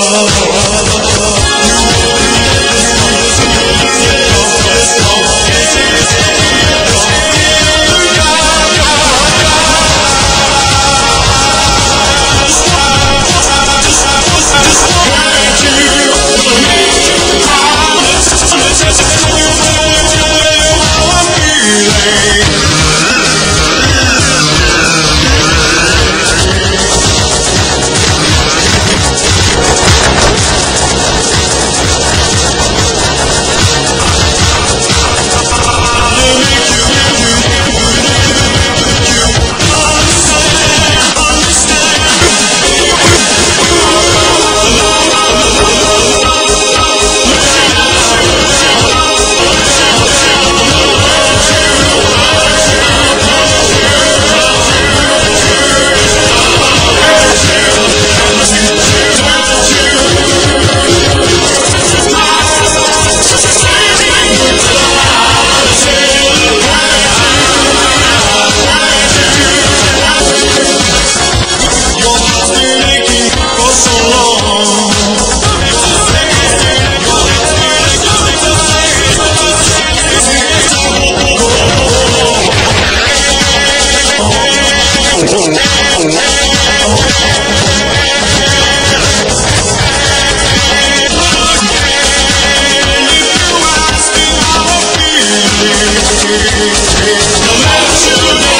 Oh. No matter today.